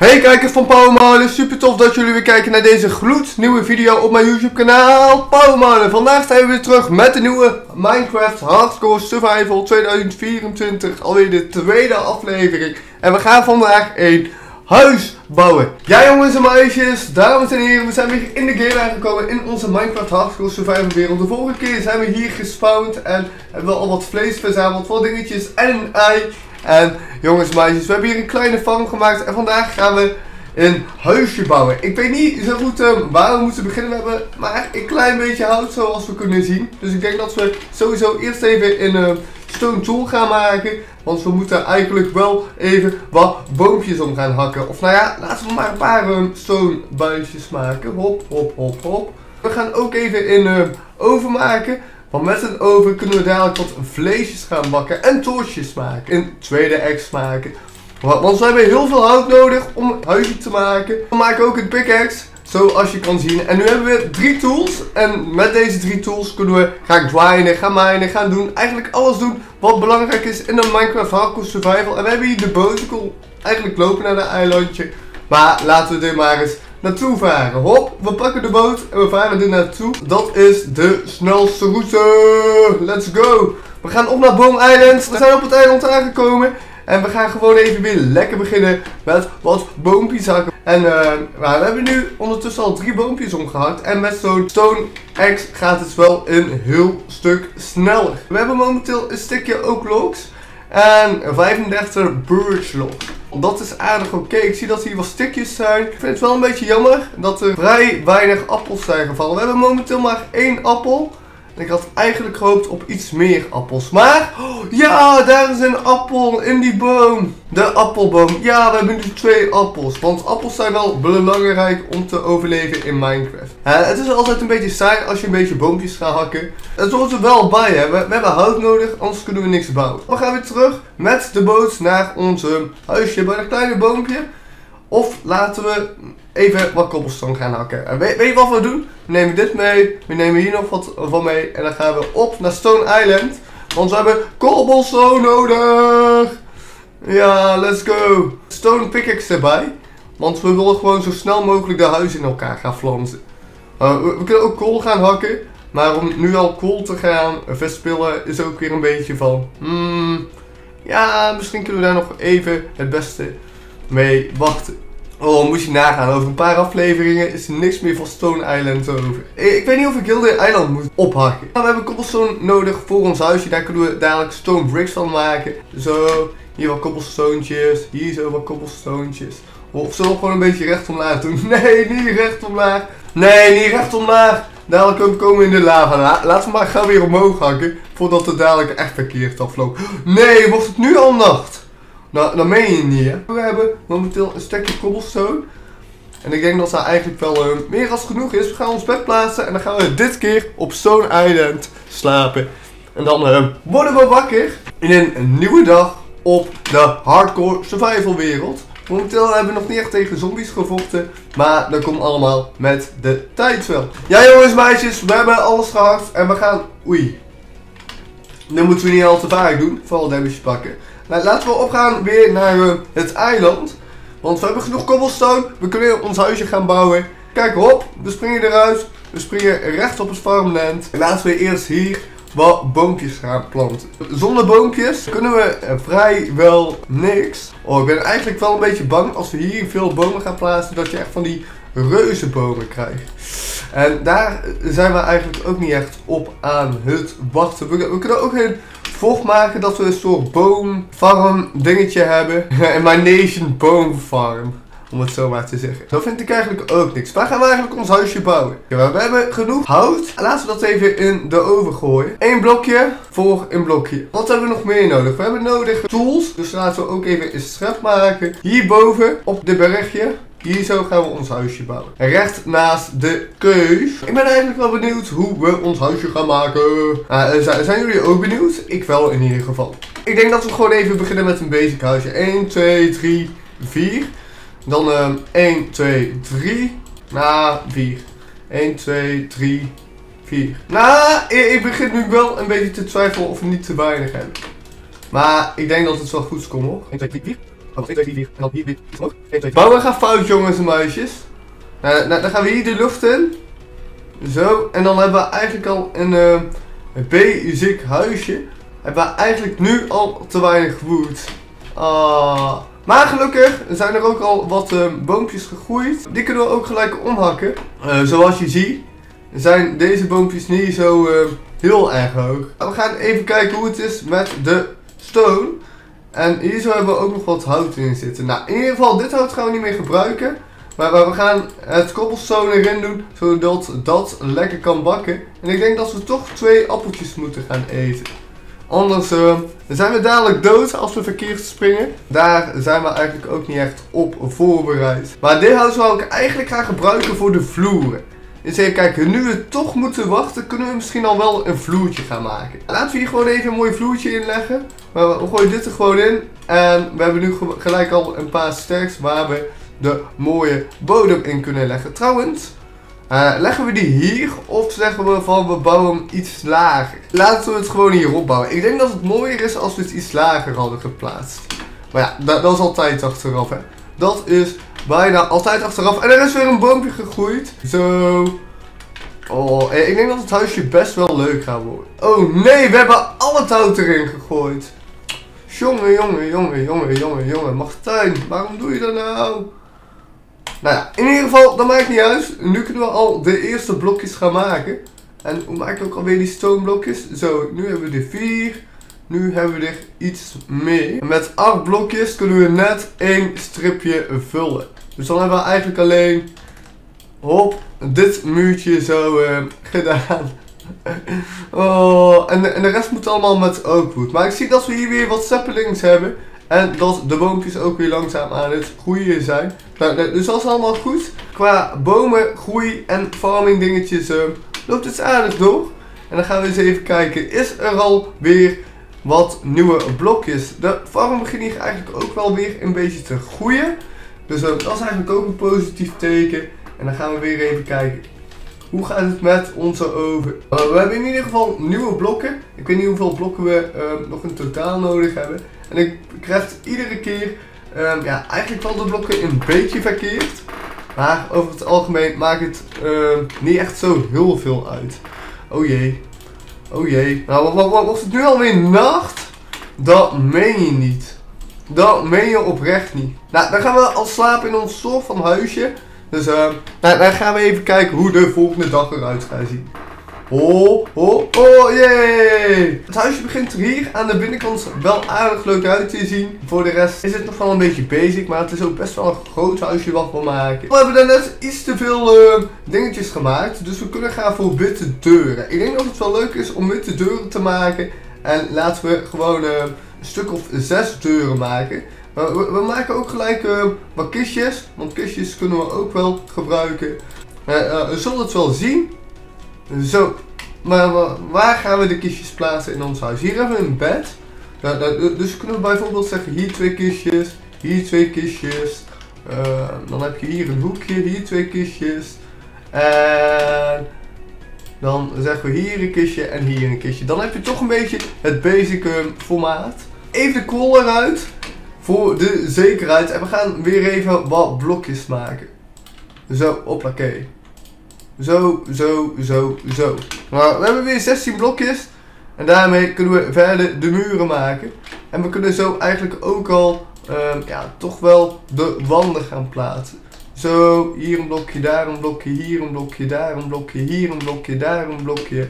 Hey kijkers van Pauwmannen, super tof dat jullie weer kijken naar deze gloednieuwe video op mijn YouTube kanaal Pauwmannen. Vandaag zijn we weer terug met de nieuwe Minecraft Hardcore Survival 2024, alweer de tweede aflevering. En we gaan vandaag een huis bouwen. Ja jongens en meisjes, dames en heren, we zijn weer in de game aangekomen in onze Minecraft Hardcore Survival wereld. De vorige keer zijn we hier gespawned en hebben we al wat vlees verzameld, wat dingetjes en een ei. En jongens en meisjes, we hebben hier een kleine farm gemaakt en vandaag gaan we een huisje bouwen. Ik weet niet zo goed uh, waar we moeten beginnen. We hebben maar een klein beetje hout zoals we kunnen zien. Dus ik denk dat we sowieso eerst even een uh, stone tool gaan maken. Want we moeten eigenlijk wel even wat boompjes om gaan hakken. Of nou ja, laten we maar een paar uh, stone buisjes maken. Hop, hop, hop, hop. We gaan ook even een maken. Want met een oven kunnen we dadelijk wat vleesjes gaan bakken en toortjes maken. Een tweede eggs maken. Want we hebben heel veel hout nodig om een huisje te maken. We maken ook een pickaxe, zoals je kan zien. En nu hebben we drie tools. En met deze drie tools kunnen we gaan grinden, gaan minen, gaan doen. Eigenlijk alles doen wat belangrijk is in een Minecraft Hardcore Survival. En we hebben hier de boot. eigenlijk lopen naar het eilandje. Maar laten we er maar eens naartoe varen. Hop, we pakken de boot en we varen er naartoe. Dat is de snelste route. Let's go. We gaan op naar Boom Island. We zijn op het eiland aangekomen. En we gaan gewoon even weer lekker beginnen met wat boompjes hakken. En uh, we hebben nu ondertussen al drie boompjes omgehakt. En met zo'n Stone Axe gaat het wel een heel stuk sneller. We hebben momenteel een stukje oak logs. En 35 birch logs. Dat is aardig oké. Ik zie dat hier wat stukjes zijn. Ik vind het wel een beetje jammer dat er vrij weinig appels zijn gevallen. We hebben momenteel maar één appel. Ik had eigenlijk gehoopt op iets meer appels. Maar, ja, daar is een appel in die boom. De appelboom. Ja, we hebben nu twee appels. Want appels zijn wel belangrijk om te overleven in Minecraft. het is altijd een beetje saai als je een beetje boompjes gaat hakken. Het hoort er wel bij, hè. We, hebben hout nodig, anders kunnen we niks bouwen. We gaan weer terug met de boot naar ons huisje bij een kleine boompje. Of laten we even wat cobblestone gaan hakken. weet, weet, je wat we doen? We nemen dit mee. We nemen hier nog wat van mee. En dan gaan we op naar Stone Island. Want we hebben cobblestone nodig. Ja, let's go. Stone pickaxe erbij. Want we willen gewoon zo snel mogelijk de huizen in elkaar gaan flansen. Uh, we, kunnen ook kool gaan hakken. Maar om nu al kool te gaan verspillen is ook weer een beetje van... Hmm, ja, misschien kunnen we daar nog even het beste mee wachten. Oh, moet je nagaan. Over een paar afleveringen is er niks meer van Stone Island over. Ik weet niet of ik heel de eiland moet ophakken. we hebben cobblestone nodig voor ons huisje. Daar kunnen we dadelijk stone bricks van maken. Zo, hier wat cobblestonetjes. Hier zo wat cobblestonetjes. Of zullen we gewoon een beetje recht omlaag doen? Nee, niet recht omlaag. Nee, niet recht omlaag. Dadelijk komen we in de lava. Laten we maar gaan weer omhoog hakken. Voordat het dadelijk echt verkeerd afloopt. Nee, wordt het nu al nacht? Nou, dat meen je niet? We hebben momenteel een stukje cobblestone. En ik denk dat dat eigenlijk wel uh, meer als genoeg is. We gaan ons bed plaatsen en dan gaan we dit keer op Stone Island slapen. En dan uh, worden we wakker in een nieuwe dag op de hardcore survival wereld. Momenteel hebben we nog niet echt tegen zombies gevochten. Maar dat komt allemaal met de tijd wel. Ja jongens, meisjes, we hebben alles gehad. En we gaan... Oei. Dat moeten we niet al te vaak doen. Vooral damage pakken. Nou, laten we opgaan weer naar uh, het eiland. Want we hebben genoeg cobblestone. We kunnen ons huisje gaan bouwen. Kijk hop, we springen eruit. We springen recht op het farmland. En laten we eerst hier wat boompjes gaan planten. Zonder boompjes kunnen we vrijwel niks. Oh, ik ben eigenlijk wel een beetje bang als we hier veel bomen gaan plaatsen. Dat je echt van die reuzenbomen krijgt. En daar zijn we eigenlijk ook niet echt op aan het wachten. We, kunnen ook een vocht maken dat we een soort boomfarm dingetje hebben. En my nation boomfarm. Om het zo maar te zeggen. Dat vind ik eigenlijk ook niks. Waar gaan we eigenlijk ons huisje bouwen? Ja, we hebben genoeg hout. Laten we dat even in de oven gooien. Eén blokje voor een blokje. Wat hebben we nog meer nodig? We hebben nodig tools. Dus laten we ook even een schep maken. Hierboven op de bergje hier zo gaan we ons huisje bouwen. Recht naast de keus. Ik ben eigenlijk wel benieuwd hoe we ons huisje gaan maken. Uh, zijn, jullie ook benieuwd? Ik wel in ieder geval. Ik denk dat we gewoon even beginnen met een basic huisje. 1, 2, 3, 4. Dan uh, 1, 2, 3. Nou, 4. 1, 2, 3, 4. Nou, ik begin nu wel een beetje te twijfelen of we niet te weinig hebben. Maar ik denk dat het wel goed komt hoor. 1, 2, 3, 4. 1, 2, 3, 4. En dan hier weer iets omhoog. 1, 2, Bouwen gaat fout, jongens en meisjes. Nou, nou, dan gaan we hier de lucht in. Zo. En dan hebben we eigenlijk al een, uh, basic huisje. Hebben we eigenlijk nu al te weinig wood. Ah. Maar gelukkig zijn er ook al wat uh, boompjes gegroeid. Die kunnen we ook gelijk omhakken. Uh, zoals je ziet zijn deze boompjes niet zo uh, heel erg hoog. We gaan even kijken hoe het is met de stone. En hier zo hebben we ook nog wat hout in zitten. Nou, in ieder geval, dit hout gaan we niet meer gebruiken. Maar we gaan het cobblestone erin doen, zodat dat lekker kan bakken. En ik denk dat we toch twee appeltjes moeten gaan eten. Anders uh, zijn we dadelijk dood als we verkeerd springen. Daar zijn we eigenlijk ook niet echt op voorbereid. Maar dit hout zou ik eigenlijk gaan gebruiken voor de vloeren. Dus even kijken, nu we toch moeten wachten, kunnen we misschien al wel een vloertje gaan maken. Laten we hier gewoon even een mooi vloertje inleggen. Maar we gooien dit er gewoon in. En we hebben nu gelijk al een paar sterks waar we de mooie bodem in kunnen leggen. Trouwens, uh, leggen we die hier of zeggen we van we bouwen hem iets lager? Laten we het gewoon hier opbouwen. Ik denk dat het mooier is als we het iets lager hadden geplaatst. Maar ja, dat, dat is altijd achteraf hè. Dat is bijna altijd achteraf. En er is weer een boompje gegroeid. Zo. Oh, ik denk dat het huisje best wel leuk gaat worden. Oh nee, we hebben al het hout erin gegooid. Jongen, jongen, jongen, jongen, jongen, jongen. Martijn, waarom doe je dat nou? Nou ja, in ieder geval, dat maakt niet uit. Nu kunnen we al de eerste blokjes gaan maken. En hoe maak ik ook alweer die stoomblokjes? Zo, nu hebben we er vier. Nu hebben we er iets meer. Met acht blokjes kunnen we net één stripje vullen. Dus dan hebben we eigenlijk alleen hop, dit muurtje zo uh, gedaan. oh, en, de rest moet allemaal met oakwood. Maar ik zie dat we hier weer wat saplings hebben. En dat de boompjes ook weer langzaam aan het groeien zijn. Nou, dus dat is allemaal goed. Qua bomen, groei en farming dingetjes uh, loopt het aardig door. En dan gaan we eens even kijken. Is er al weer wat nieuwe blokjes? De farm begint hier eigenlijk ook wel weer een beetje te groeien. Dus dat is eigenlijk ook een positief teken. En dan gaan we weer even kijken. Hoe gaat het met onze oven? Uh, we hebben in ieder geval nieuwe blokken. Ik weet niet hoeveel blokken we uh, nog in totaal nodig hebben. En ik krijg iedere keer um, ja, eigenlijk wel de blokken een beetje verkeerd. Maar over het algemeen maakt het uh, niet echt zo heel veel uit. Oh jee. Oh jee. Nou, wat, wat, wordt het nu alweer nacht? Dat meen je niet. Dat meen je oprecht niet. Nou, dan gaan we al slapen in ons soort van huisje. Dus uh, nou, dan gaan we even kijken hoe de volgende dag eruit gaat zien. Oh, oh, oh, jee! Het huisje begint er hier aan de binnenkant wel aardig leuk uit te zien. Voor de rest is het nog wel een beetje basic, maar het is ook best wel een groot huisje wat we maken. We hebben net iets te veel uh, dingetjes gemaakt, dus we kunnen gaan voor witte deuren. Ik denk dat het wel leuk is om witte deuren te maken. En laten we gewoon uh, een stuk of zes deuren maken. We, we, maken ook gelijk wat kistjes, want kistjes kunnen we ook wel gebruiken. we zullen het wel zien. Zo, maar waar gaan we de kistjes plaatsen in ons huis? Hier hebben we een bed. dus kunnen we bijvoorbeeld zeggen hier twee kistjes, hier twee kistjes. Uh, dan heb je hier een hoekje, hier twee kistjes. En dan zeggen we hier een kistje en hier een kistje. Dan heb je toch een beetje het basic um, formaat. Even de kool eruit voor de zekerheid. En we gaan weer even wat blokjes maken. Zo, oké. Zo, zo, zo, zo. Nou, we hebben weer 16 blokjes. En daarmee kunnen we verder de muren maken. En we kunnen zo eigenlijk ook al uh, ja, toch wel de wanden gaan plaatsen. Zo, hier een blokje, daar een blokje, hier een blokje, daar een blokje, hier een blokje, daar een blokje.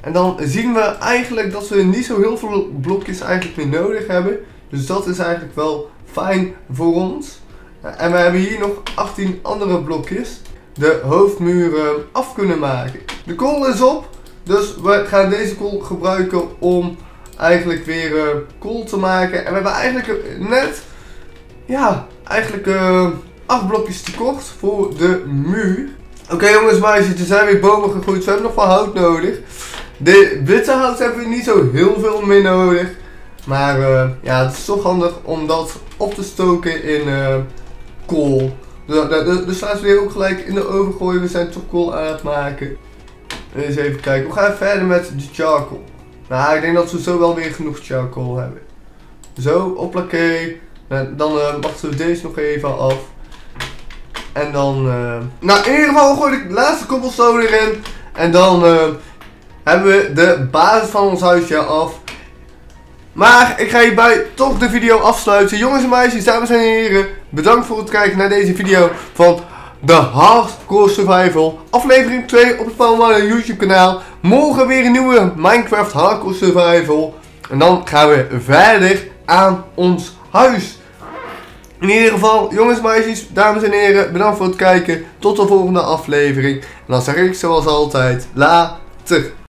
En dan zien we eigenlijk dat we niet zo heel veel blokjes eigenlijk meer nodig hebben. Dus dat is eigenlijk wel fijn voor ons. En we hebben hier nog 18 andere blokjes de hoofdmuren af kunnen maken. De kool is op, dus we gaan deze kool gebruiken om eigenlijk weer uh, kool te maken. En we hebben eigenlijk net, ja, eigenlijk uh, acht blokjes tekort voor de muur. Oké jongens, meisjes, er zijn weer bomen gegroeid. We hebben nog wel hout nodig. De witte hout hebben we niet zo heel veel meer nodig. Maar uh, ja, het is toch handig om dat op te stoken in kool. Dus, dus laten we die ook gelijk in de oven gooien. We zijn toch cool aan het maken. Eens even kijken. We gaan verder met de charcoal. Nou, ik denk dat we zo wel weer genoeg charcoal hebben. Zo, oplakee. En dan uh, wachten we deze nog even af. En dan, uh, nou in ieder geval gooi ik de laatste cobblestone erin. En dan uh, hebben we de basis van ons huisje af. Maar ik ga hierbij toch de video afsluiten. Jongens en meisjes, dames en heren. Bedankt voor het kijken naar deze video van de Hardcore Survival. Aflevering 2 op het Palmade YouTube kanaal. Morgen weer een nieuwe Minecraft Hardcore Survival. En dan gaan we verder aan ons huis. In ieder geval, jongens, meisjes, dames en heren, bedankt voor het kijken. Tot de volgende aflevering. En dan zeg ik zoals altijd, later.